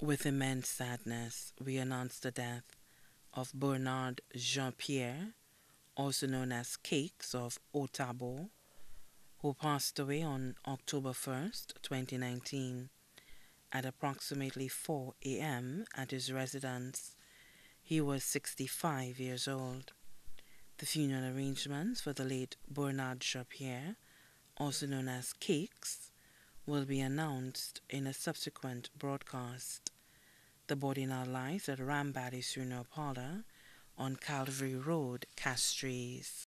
With immense sadness, we announce the death of Bernard Jean Pierre, also known as Cakes of Otabo, who passed away on October 1st, 2019, at approximately 4 a.m. at his residence. He was 65 years old. The funeral arrangements for the late Bernard Jean Pierre, also known as Cakes, will be announced in a subsequent broadcast. The body now lies at Rambadi Funeral Parlor on Calvary Road, Castries.